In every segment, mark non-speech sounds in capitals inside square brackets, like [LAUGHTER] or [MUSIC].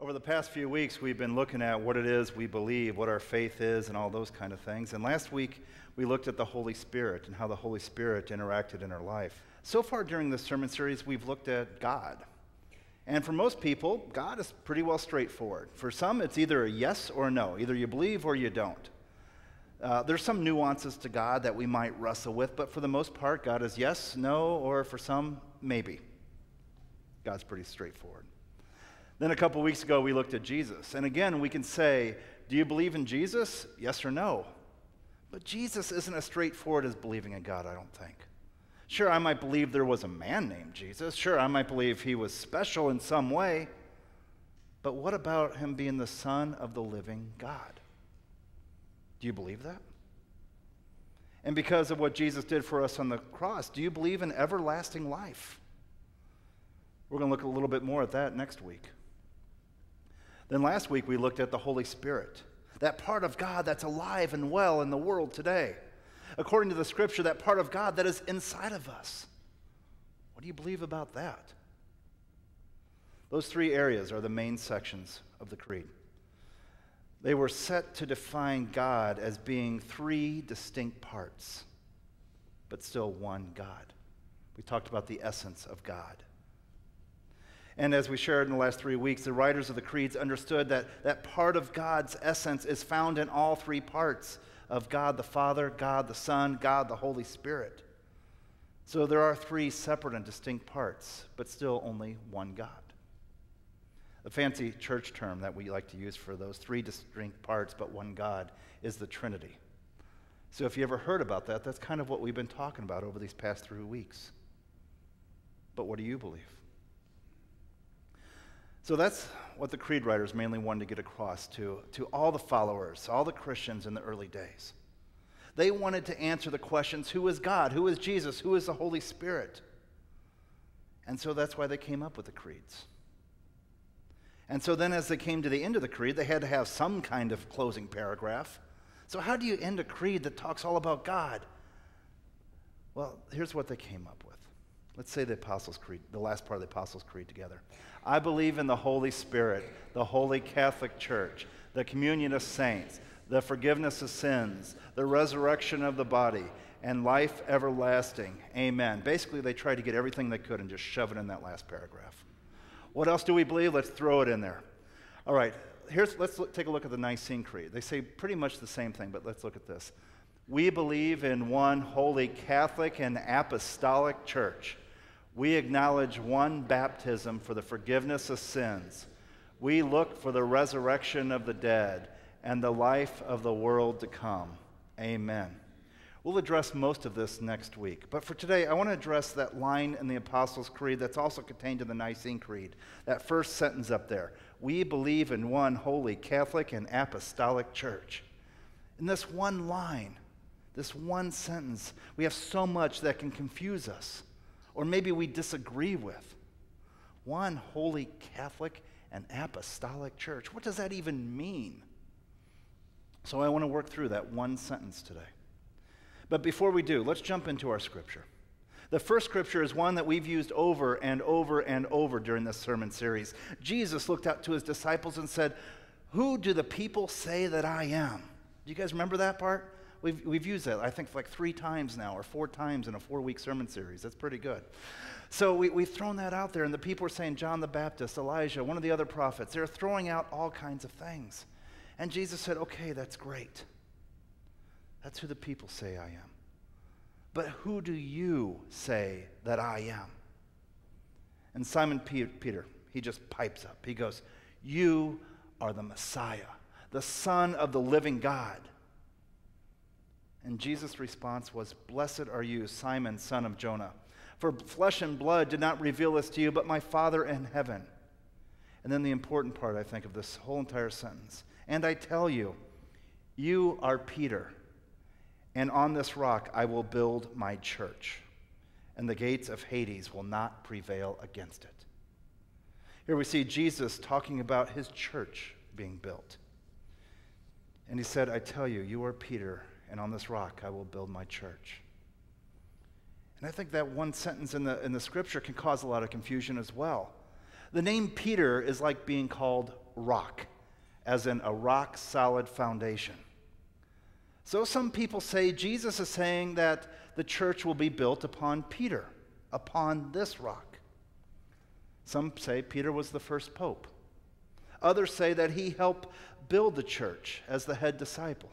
Over the past few weeks, we've been looking at what it is we believe, what our faith is, and all those kind of things. And last week, we looked at the Holy Spirit and how the Holy Spirit interacted in our life. So far during this sermon series, we've looked at God. And for most people, God is pretty well straightforward. For some, it's either a yes or a no. Either you believe or you don't. Uh, there's some nuances to God that we might wrestle with, but for the most part, God is yes, no, or for some, maybe. God's pretty straightforward. Then a couple weeks ago, we looked at Jesus. And again, we can say, Do you believe in Jesus? Yes or no? But Jesus isn't as straightforward as believing in God, I don't think. Sure, I might believe there was a man named Jesus. Sure, I might believe he was special in some way. But what about him being the Son of the living God? Do you believe that? And because of what Jesus did for us on the cross, do you believe in everlasting life? We're going to look a little bit more at that next week. Then last week we looked at the Holy Spirit, that part of God that's alive and well in the world today. According to the scripture, that part of God that is inside of us. What do you believe about that? Those three areas are the main sections of the creed. They were set to define God as being three distinct parts, but still one God. We talked about the essence of God. And as we shared in the last three weeks, the writers of the creeds understood that that part of God's essence is found in all three parts of God the Father, God the Son, God the Holy Spirit. So there are three separate and distinct parts, but still only one God. The fancy church term that we like to use for those three distinct parts but one God is the Trinity. So if you ever heard about that, that's kind of what we've been talking about over these past three weeks. But what do you believe? So that's what the creed writers mainly wanted to get across to, to all the followers, all the Christians in the early days. They wanted to answer the questions who is God? Who is Jesus? Who is the Holy Spirit? And so that's why they came up with the creeds. And so then, as they came to the end of the creed, they had to have some kind of closing paragraph. So, how do you end a creed that talks all about God? Well, here's what they came up with. Let's say the Apostles' Creed, the last part of the Apostles' Creed together. I believe in the Holy Spirit, the Holy Catholic Church, the communion of saints, the forgiveness of sins, the resurrection of the body, and life everlasting. Amen. Basically, they tried to get everything they could and just shove it in that last paragraph. What else do we believe? Let's throw it in there. All right, here's, let's look, take a look at the Nicene Creed. They say pretty much the same thing, but let's look at this. We believe in one holy Catholic and apostolic church we acknowledge one baptism for the forgiveness of sins. We look for the resurrection of the dead and the life of the world to come. Amen. We'll address most of this next week. But for today, I want to address that line in the Apostles' Creed that's also contained in the Nicene Creed. That first sentence up there. We believe in one holy Catholic and apostolic church. In this one line, this one sentence, we have so much that can confuse us or maybe we disagree with. One holy Catholic and apostolic church. What does that even mean? So I want to work through that one sentence today. But before we do, let's jump into our scripture. The first scripture is one that we've used over and over and over during this sermon series. Jesus looked out to his disciples and said, Who do the people say that I am? Do you guys remember that part? We've, we've used that, I think, like three times now, or four times in a four week sermon series. That's pretty good. So we, we've thrown that out there, and the people are saying John the Baptist, Elijah, one of the other prophets. They're throwing out all kinds of things. And Jesus said, Okay, that's great. That's who the people say I am. But who do you say that I am? And Simon Peter, he just pipes up. He goes, You are the Messiah, the Son of the living God. And Jesus' response was, Blessed are you, Simon, son of Jonah. For flesh and blood did not reveal this to you, but my Father in heaven. And then the important part, I think, of this whole entire sentence. And I tell you, you are Peter, and on this rock I will build my church, and the gates of Hades will not prevail against it. Here we see Jesus talking about his church being built. And he said, I tell you, you are Peter and on this rock I will build my church. And I think that one sentence in the, in the scripture can cause a lot of confusion as well. The name Peter is like being called rock, as in a rock solid foundation. So some people say Jesus is saying that the church will be built upon Peter, upon this rock. Some say Peter was the first pope. Others say that he helped build the church as the head disciple.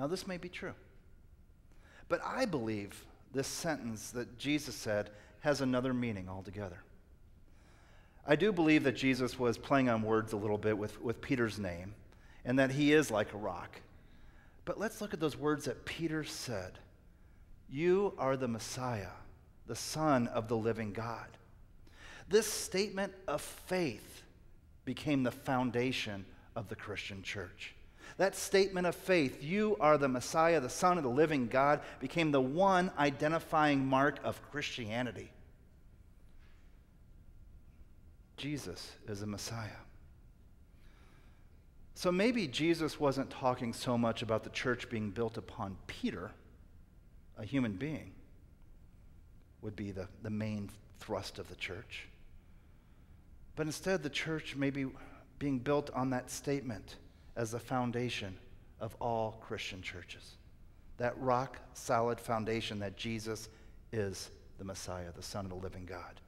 Now, this may be true. But I believe this sentence that Jesus said has another meaning altogether. I do believe that Jesus was playing on words a little bit with, with Peter's name and that he is like a rock. But let's look at those words that Peter said You are the Messiah, the Son of the living God. This statement of faith became the foundation of the Christian church. That statement of faith, you are the Messiah, the Son of the living God, became the one identifying mark of Christianity. Jesus is the Messiah. So maybe Jesus wasn't talking so much about the church being built upon Peter, a human being, would be the, the main thrust of the church. But instead, the church may be being built on that statement as the foundation of all Christian churches. That rock solid foundation that Jesus is the Messiah, the Son of the living God.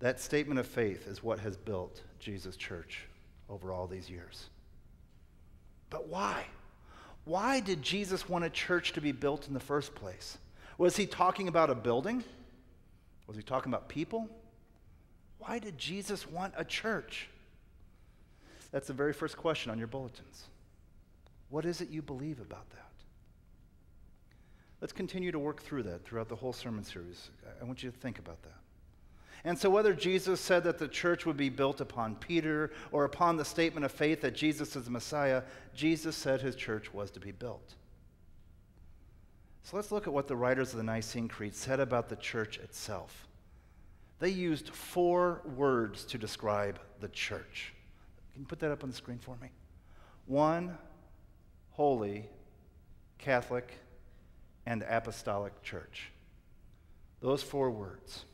That statement of faith is what has built Jesus' church over all these years. But why? Why did Jesus want a church to be built in the first place? Was he talking about a building? Was he talking about people? Why did Jesus want a church? That's the very first question on your bulletins. What is it you believe about that? Let's continue to work through that throughout the whole sermon series. I want you to think about that. And so, whether Jesus said that the church would be built upon Peter or upon the statement of faith that Jesus is the Messiah, Jesus said his church was to be built. So, let's look at what the writers of the Nicene Creed said about the church itself. They used four words to describe the church. Can you put that up on the screen for me? One, holy, Catholic, and apostolic church. Those four words.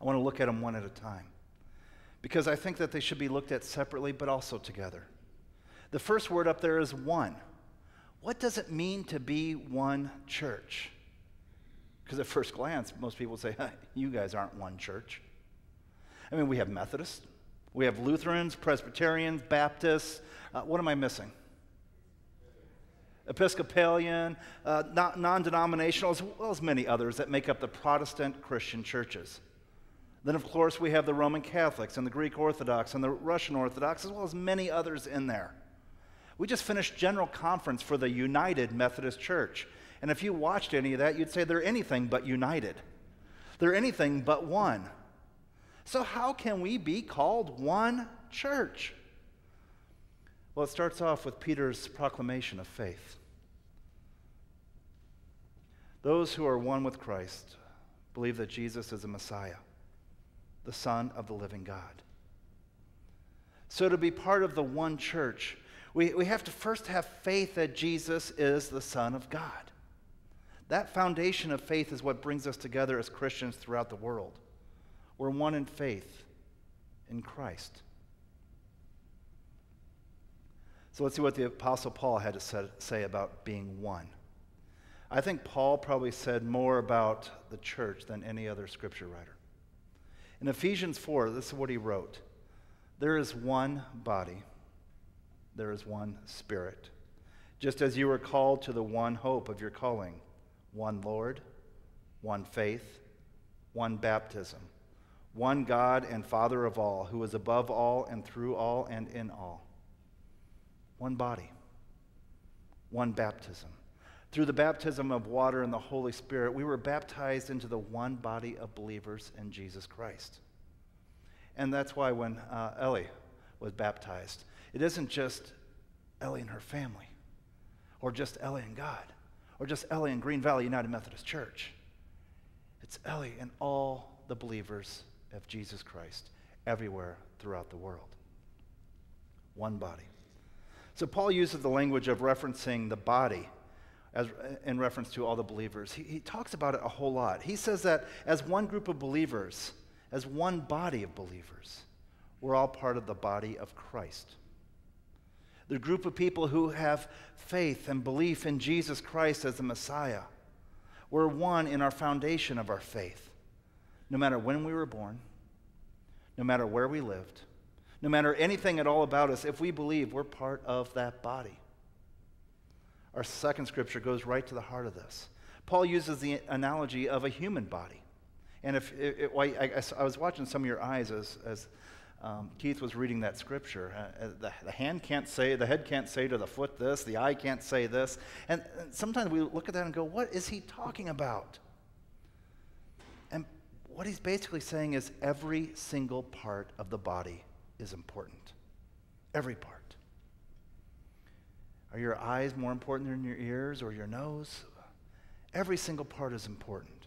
I want to look at them one at a time because I think that they should be looked at separately but also together. The first word up there is one. What does it mean to be one church? Because at first glance, most people say, [LAUGHS] you guys aren't one church. I mean, we have Methodists, we have Lutherans, Presbyterians, Baptists. Uh, what am I missing? Episcopalian, uh, non denominational, as well as many others that make up the Protestant Christian churches. Then, of course, we have the Roman Catholics and the Greek Orthodox and the Russian Orthodox, as well as many others in there. We just finished General Conference for the United Methodist Church. And if you watched any of that, you'd say they're anything but united. They're anything but one. So, how can we be called one church? Well, it starts off with Peter's proclamation of faith. Those who are one with Christ believe that Jesus is a Messiah the Son of the living God. So, to be part of the one church, we, we have to first have faith that Jesus is the Son of God. That foundation of faith is what brings us together as Christians throughout the world. We're one in faith in Christ. So let's see what the Apostle Paul had to say about being one. I think Paul probably said more about the church than any other scripture writer. In Ephesians 4, this is what he wrote There is one body, there is one spirit. Just as you were called to the one hope of your calling one Lord, one faith, one baptism, one God and Father of all, who is above all and through all and in all. One body, one baptism. Through the baptism of water and the Holy Spirit, we were baptized into the one body of believers in Jesus Christ. And that's why when uh, Ellie was baptized, it isn't just Ellie and her family, or just Ellie and God, or just Ellie and Green Valley United Methodist Church. It's Ellie and all the believers of Jesus Christ everywhere throughout the world. One body. So Paul uses the language of referencing the body as, in reference to all the believers. He, he talks about it a whole lot. He says that as one group of believers, as one body of believers, We're all part of the body of Christ. The group of people who have faith and belief in Jesus Christ as the Messiah. We're one in our foundation of our faith. No matter when we were born, no matter where we lived, no matter anything at all about us, if we believe, we're part of that body. Our second scripture goes right to the heart of this. Paul uses the analogy of a human body. And if it, it, I, I, was watching some of your eyes as, as um, Keith was reading that scripture. Uh, uh, the, the, hand can't say, the head can't say to the foot this, the eye can't say this. And, and sometimes we look at that and go, what is he talking about? What he's basically saying is every single part of the body is important. Every part. Are your eyes more important than your ears or your nose? Every single part is important.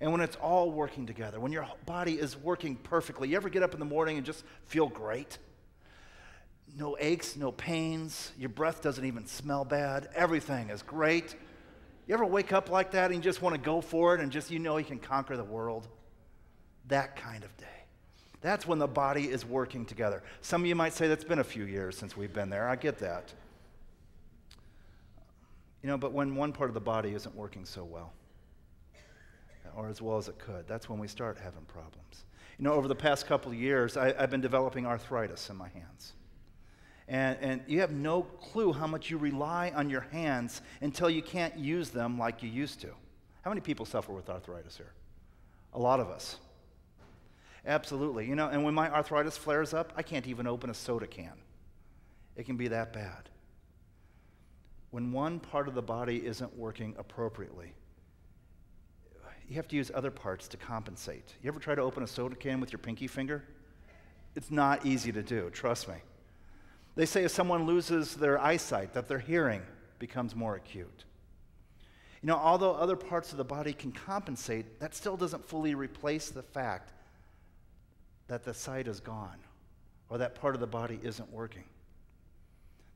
And when it's all working together, when your body is working perfectly, you ever get up in the morning and just feel great? No aches, no pains, your breath doesn't even smell bad, everything is great. You ever wake up like that and you just want to go for it and just you know you can conquer the world? That kind of day. That's when the body is working together. Some of you might say that's been a few years since we've been there. I get that. You know, but when one part of the body isn't working so well, or as well as it could. That's when we start having problems. You know, over the past couple of years, I, have been developing arthritis in my hands. And, and you have no clue how much you rely on your hands until you can't use them like you used to. How many people suffer with arthritis here? A lot of us. Absolutely. You know, and when my arthritis flares up, I can't even open a soda can. It can be that bad. When one part of the body isn't working appropriately, you have to use other parts to compensate. You ever try to open a soda can with your pinky finger? It's not easy to do, trust me. They say if someone loses their eyesight, that their hearing becomes more acute. You know, although other parts of the body can compensate, that still doesn't fully replace the fact that the sight is gone or that part of the body isn't working.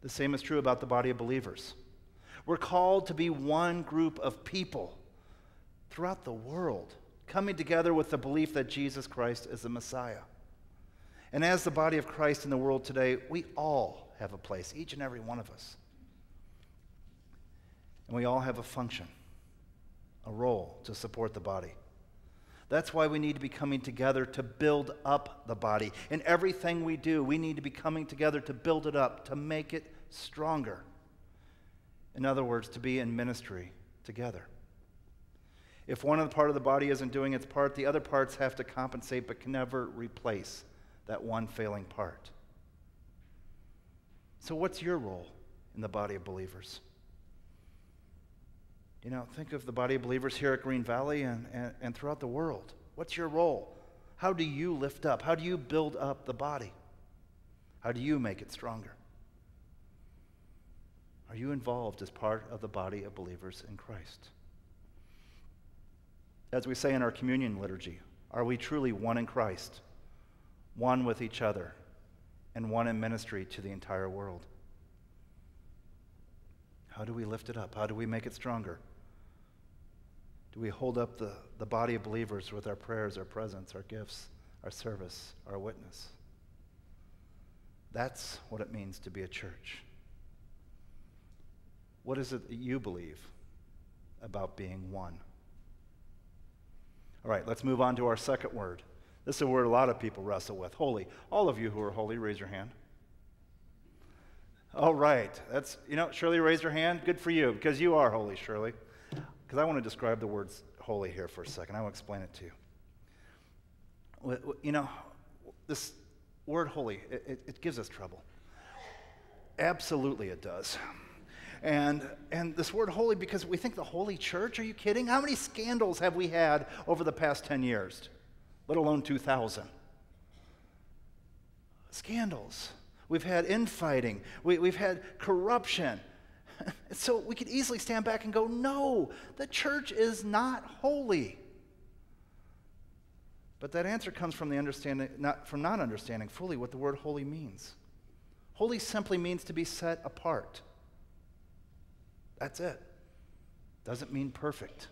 The same is true about the body of believers. We're called to be one group of people throughout the world, coming together with the belief that Jesus Christ is the Messiah. And as the body of Christ in the world today, we all have a place, each and every one of us. And we all have a function, a role to support the body. That's why we need to be coming together to build up the body. In everything we do, we need to be coming together to build it up, to make it stronger. In other words, to be in ministry together. If one part of the body isn't doing its part, the other parts have to compensate but can never replace that one failing part. So, what's your role in the body of believers? You know, think of the body of believers here at Green Valley and, and, and throughout the world. What's your role? How do you lift up? How do you build up the body? How do you make it stronger? Are you involved as part of the body of believers in Christ? As we say in our communion liturgy, are we truly one in Christ, one with each other, and one in ministry to the entire world? How do we lift it up? How do we make it stronger? Do we hold up the, the body of believers with our prayers, our presence, our gifts, our service, our witness? That's what it means to be a church. What is it that you believe about being one? All right, let's move on to our second word. This is a word a lot of people wrestle with holy. All of you who are holy, raise your hand. All right, that's, you know, Shirley, raise your hand. Good for you, because you are holy, Shirley. Because I want to describe the words holy here for a second. I will explain it to you. You know, this word holy, it, it, gives us trouble. Absolutely, it does. And, and this word holy, because we think the holy church, are you kidding? How many scandals have we had over the past 10 years, let alone 2,000? Scandals. We've had infighting, we, we've had corruption. [LAUGHS] so we could easily stand back and go, no, the church is not holy. But that answer comes from the understanding, not from not understanding fully what the word holy means. Holy simply means to be set apart. That's it. Doesn't mean perfect.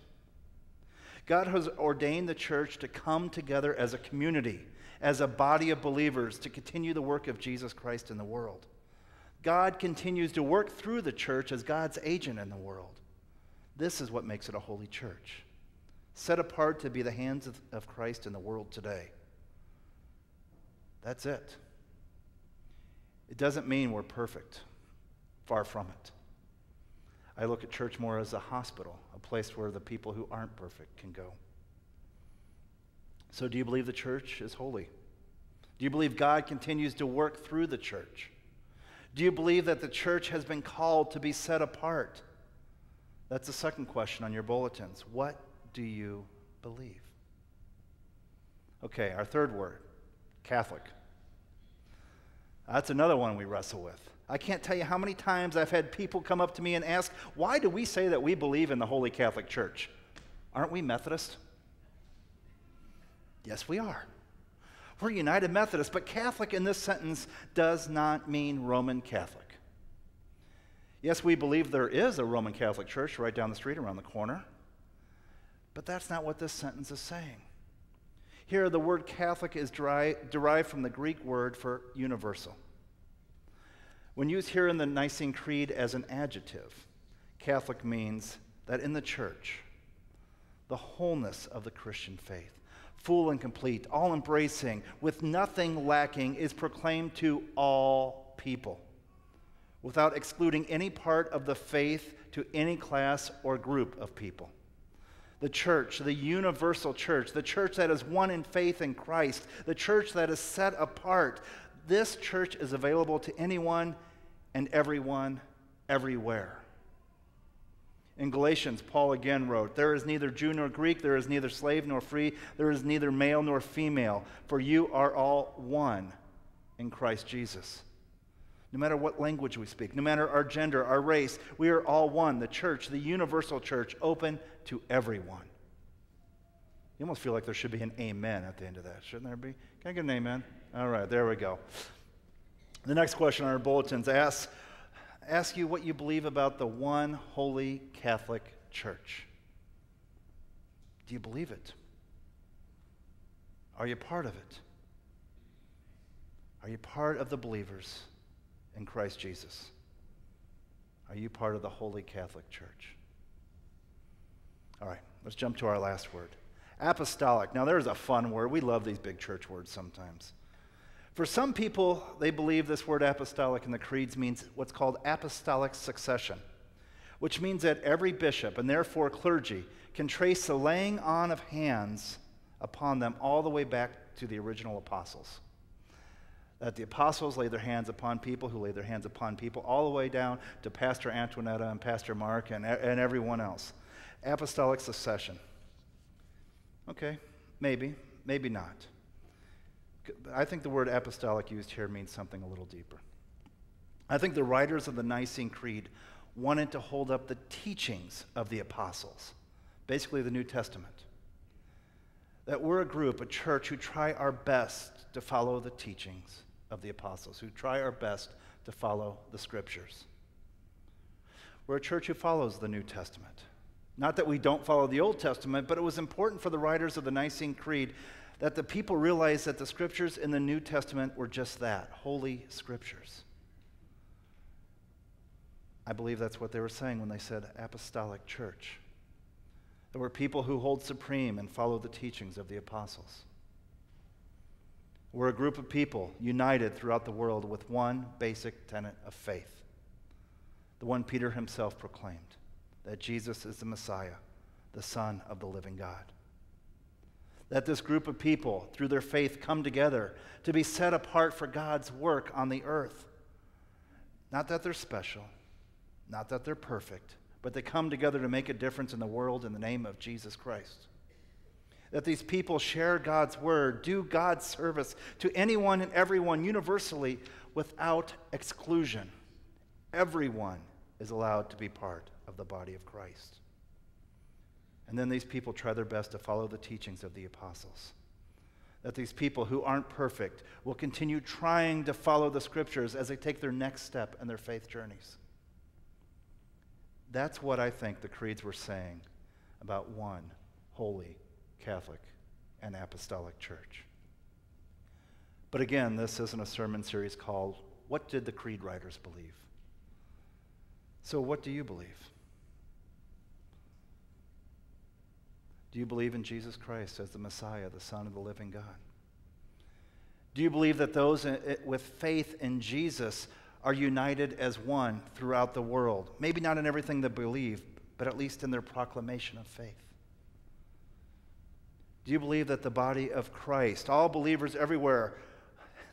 God has ordained the church to come together as a community, as a body of believers, to continue the work of Jesus Christ in the world. God continues to work through the church as God's agent in the world. This is what makes it a holy church, set apart to be the hands of, of Christ in the world today. That's it. It doesn't mean we're perfect. Far from it. I look at church more as a hospital, a place where the people who aren't perfect can go. So, do you believe the church is holy? Do you believe God continues to work through the church? Do you believe that the church has been called to be set apart? That's the second question on your bulletins. What do you believe? Okay, our third word Catholic. That's another one we wrestle with. I can't tell you how many times I've had people come up to me and ask, Why do we say that we believe in the Holy Catholic Church? Aren't we Methodist? Yes, we are. We're United Methodist, but Catholic in this sentence does not mean Roman Catholic. Yes, we believe there is a Roman Catholic Church right down the street around the corner, but that's not what this sentence is saying. Here, the word Catholic is derived from the Greek word for universal. When used here in the Nicene Creed as an adjective, Catholic means that in the church, the wholeness of the Christian faith, full and complete, all embracing, with nothing lacking, is proclaimed to all people without excluding any part of the faith to any class or group of people the church, the universal church, the church that is one in faith in Christ, the church that is set apart. This church is available to anyone and everyone, everywhere. In Galatians, Paul again wrote, There is neither Jew nor Greek, there is neither slave nor free, there is neither male nor female, for you are all one in Christ Jesus no matter what language we speak, no matter our gender, our race, we are all one. The church, the universal church, open to everyone. You almost feel like there should be an amen at the end of that, shouldn't there be? Can I get an amen? All right, there we go. The next question on our bulletins asks ask you what you believe about the one holy Catholic Church. Do you believe it? Are you part of it? Are you part of the believers? in Christ Jesus? Are you part of the Holy Catholic Church? All right, let's jump to our last word apostolic. Now, there's a fun word. We love these big church words sometimes. For some people, they believe this word apostolic in the creeds means what's called apostolic succession, which means that every bishop and therefore clergy can trace the laying on of hands upon them all the way back to the original apostles that the apostles laid their hands upon people who laid their hands upon people, all the way down to Pastor Antoinetta and Pastor Mark and, and everyone else. Apostolic succession. Okay, maybe, maybe not. I think the word apostolic used here means something a little deeper. I think the writers of the Nicene Creed wanted to hold up the teachings of the apostles, basically the New Testament. That we're a group, a church, who try our best to follow the teachings of the apostles, who try our best to follow the scriptures. We're a church who follows the New Testament. Not that we don't follow the Old Testament, but it was important for the writers of the Nicene Creed that the people realized that the scriptures in the New Testament were just that holy scriptures. I believe that's what they were saying when they said apostolic church. There were people who hold supreme and follow the teachings of the apostles. We're a group of people united throughout the world with one basic tenet of faith the one Peter himself proclaimed that Jesus is the Messiah, the Son of the living God. That this group of people, through their faith, come together to be set apart for God's work on the earth. Not that they're special, not that they're perfect, but they come together to make a difference in the world in the name of Jesus Christ that these people share God's word, do God's service to anyone and everyone universally without exclusion. Everyone is allowed to be part of the body of Christ. And then these people try their best to follow the teachings of the apostles. That these people who aren't perfect will continue trying to follow the scriptures as they take their next step in their faith journeys. That's what I think the creeds were saying about one holy Catholic, and Apostolic Church. But again, this isn't a sermon series called What Did the Creed Writers Believe? So, what do you believe? Do you believe in Jesus Christ as the Messiah, the Son of the living God? Do you believe that those eh, with faith in Jesus are united as one throughout the world? Maybe not in everything they believe, but at least in their proclamation of faith. Do you believe that the body of Christ, all believers everywhere,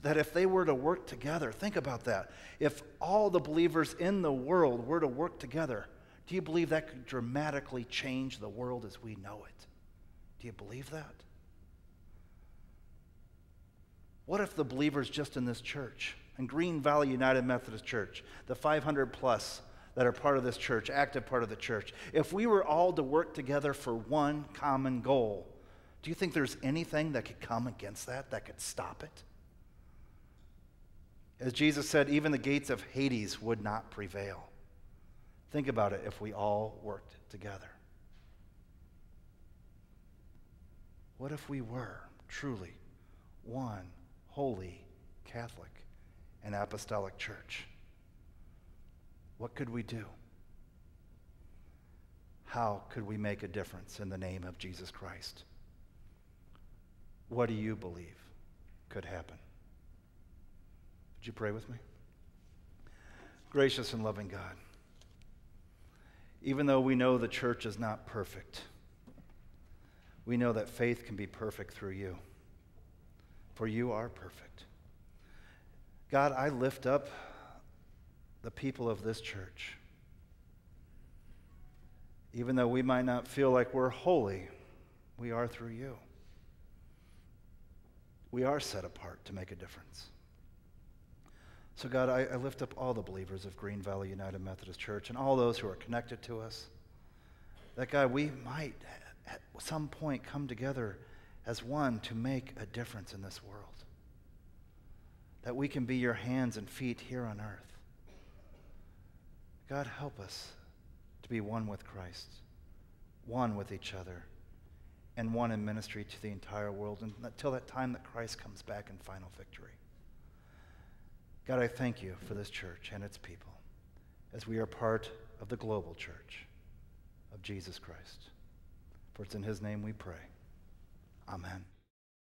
that if they were to work together, think about that. If all the believers in the world were to work together, do you believe that could dramatically change the world as we know it? Do you believe that? What if the believers just in this church, in Green Valley United Methodist Church, the 500 plus that are part of this church, active part of the church, if we were all to work together for one common goal, do you think there's anything that could come against that, that could stop it? As Jesus said, even the gates of Hades would not prevail. Think about it if we all worked together. What if we were truly one holy Catholic and apostolic church? What could we do? How could we make a difference in the name of Jesus Christ? What do you believe could happen? Would you pray with me? Gracious and loving God, even though we know the church is not perfect, we know that faith can be perfect through you, for you are perfect. God, I lift up the people of this church. Even though we might not feel like we're holy, we are through you. We are set apart to make a difference. So, God, I, I, lift up all the believers of Green Valley United Methodist Church and all those who are connected to us. That, God, we might at some point come together as one to make a difference in this world. That we can be your hands and feet here on earth. God, help us to be one with Christ, one with each other, and one in ministry to the entire world until that time that Christ comes back in final victory. God, I thank you for this church and its people as we are part of the global church of Jesus Christ. For it's in his name we pray. Amen.